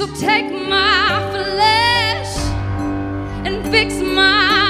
So take my flesh and fix my